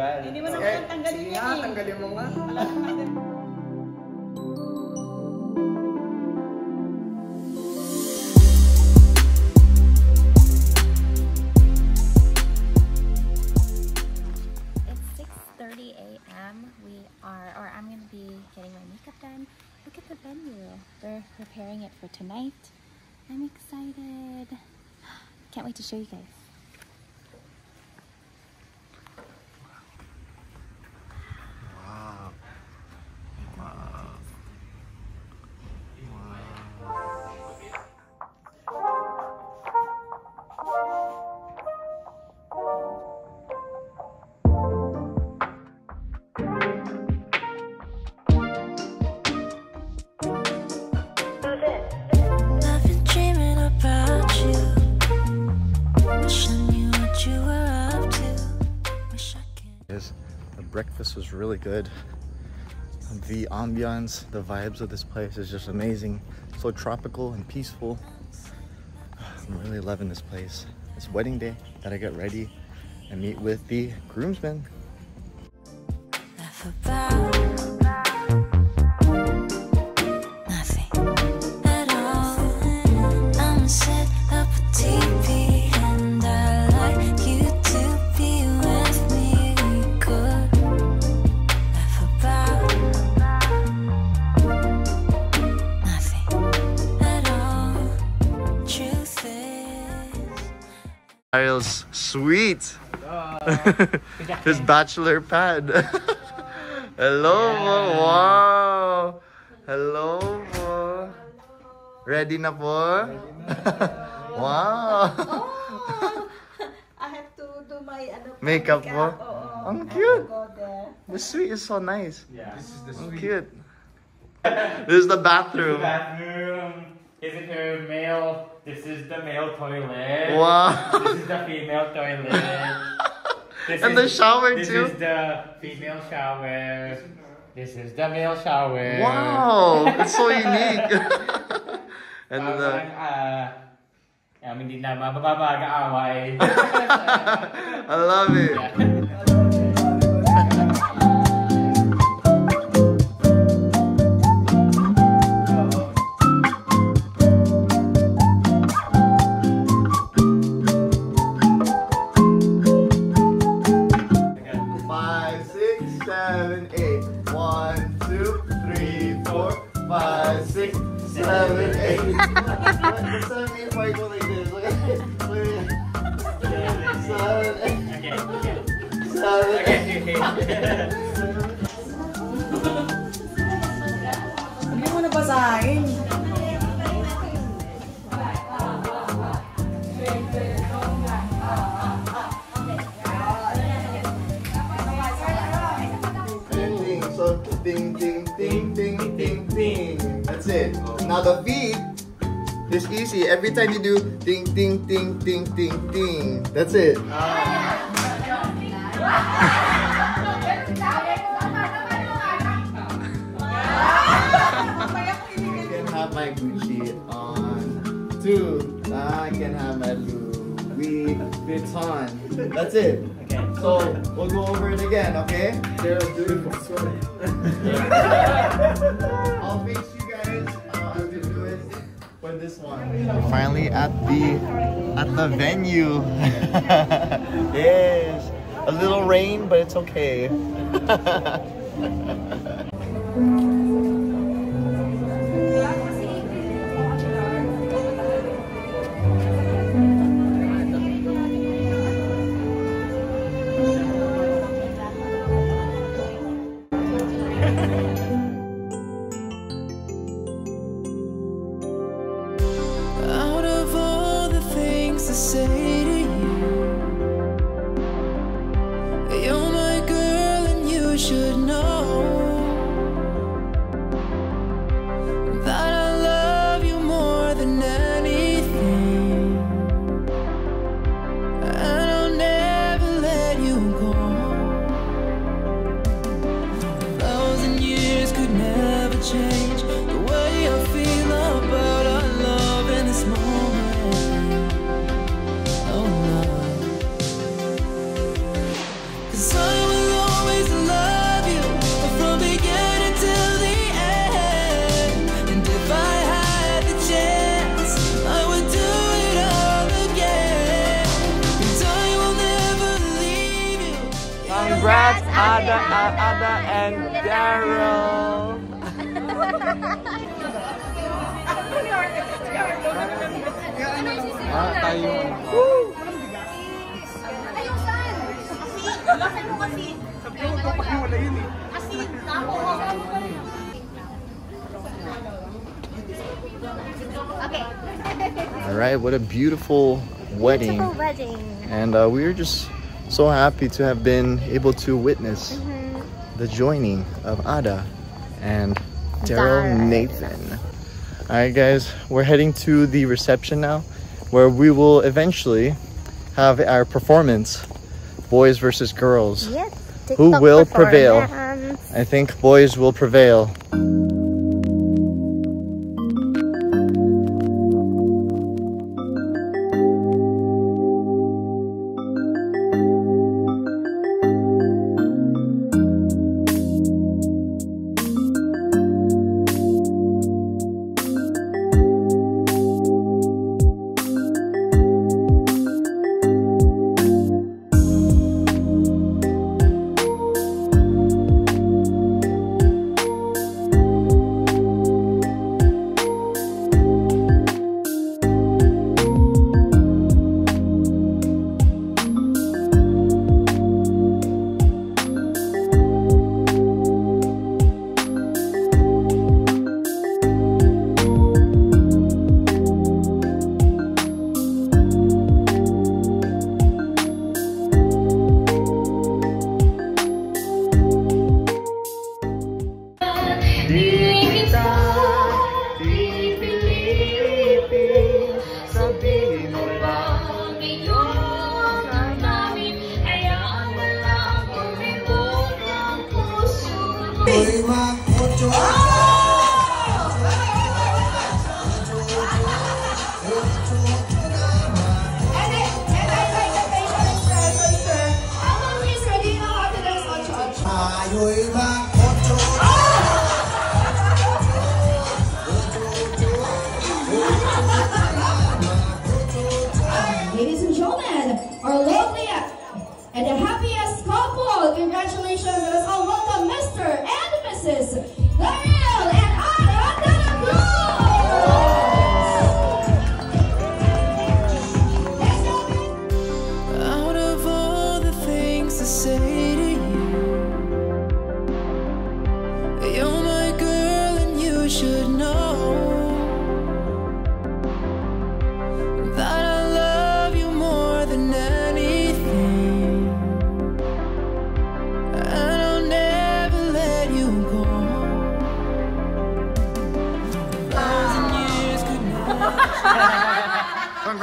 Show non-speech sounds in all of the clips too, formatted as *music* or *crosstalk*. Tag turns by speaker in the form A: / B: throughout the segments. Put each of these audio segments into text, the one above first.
A: tanggal.
B: Hindi mo na tanggalin
C: sige
B: niya
C: nga,
B: eh.
C: tanggalin mo nga.
B: Wala nang tanggal.
D: It's 6:30 a.m. We are, or I'm gonna be getting my makeup done. Look at the venue. They're preparing it for tonight. I'm excited. *gasps* Can't wait to show you guys.
C: Breakfast was really good. The ambiance, the vibes of this place is just amazing. So tropical and peaceful. I'm really loving this place. It's wedding day. that I get ready and meet with the groomsmen. Kyle's sweet. *laughs* His bachelor pad. *laughs* Hello, mo. wow. Hello, mo. Ready na po? wow.
B: Oh, I have to do my ano, *laughs*
C: Makeup mo?
B: Oo.
C: Ang
B: I have
C: cute.
B: to Go there.
C: The suite is so nice.
A: Yeah. This is the
C: Ang cute. This is the bathroom.
A: bathroom. This is her male. This is the male toilet.
C: Wow.
A: This is the female toilet. This
C: And
A: is-
C: the shower,
A: this
C: too.
A: This is the female shower. This is the male shower.
C: Wow. It's so unique. *laughs* and
A: Parang,
C: the,
A: ah, um, hindi na mababa away *laughs*
C: I love it. Five, What's that mean if I go like this? Look at this. Look at this.
A: Okay, okay.
B: Hindi mo na basahin.
C: Ding, ding. So ding, ding, ding, ding, ding, ding. That's it. Now the beat is easy. Every time you do ding, ding, ding, ding, ding, ding. That's it. I can have my Gucci on. Two, I can have my Louis Vuitton. That's it.
A: Okay.
C: So we'll go over it again, okay? They're beautiful. *laughs* for this one. We're finally at the at the venue. *laughs* yes, a little rain, but it's okay. *laughs*
E: to say to you,
A: Congrats, Ada, Ada, and Daryl.
C: Ah, tayo.
D: Okay.
C: All right, what a beautiful wedding.
D: Beautiful wedding.
C: And uh, we are just so happy to have been able to witness the joining of Ada and Daryl Nathan. All right, guys, we're heading to the reception now, where we will eventually have our performance, boys versus girls.
D: Yes.
C: Who will prevail? I think boys will prevail.
F: Ladies and gentlemen, our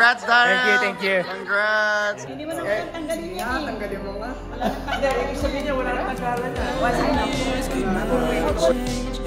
E: Congrats, Dara! Thank you, thank you. Congrats! Hindi mo naman eh, tanggalin niya. Yeah, tanggalin mo
C: nga. Hindi,
A: ibig sabihin niya, wala
C: na
E: tanggalan na. Wala na.